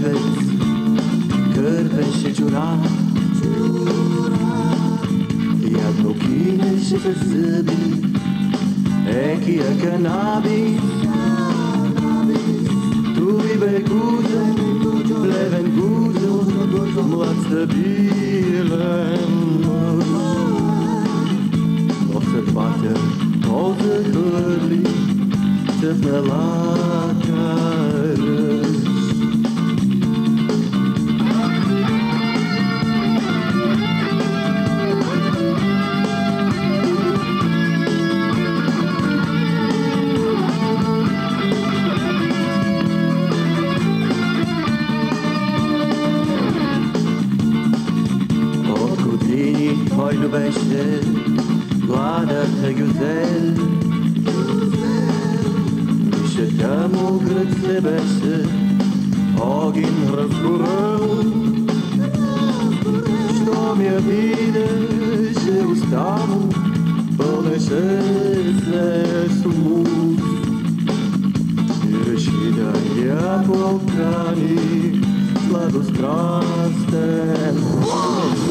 vives Körper çura Jak nukine się wysybi Eki jak nabi Tu vive kuzo Pleven kuzo Mladste bielen Of het water, of het verliefd, het melodie hojdu beše, gladate güzel. Еще тему град себеше, огонь разгорел. Что мне видишь, я устану, полное сердце суму. И рассчитая полками, сладострастен. Todo mundo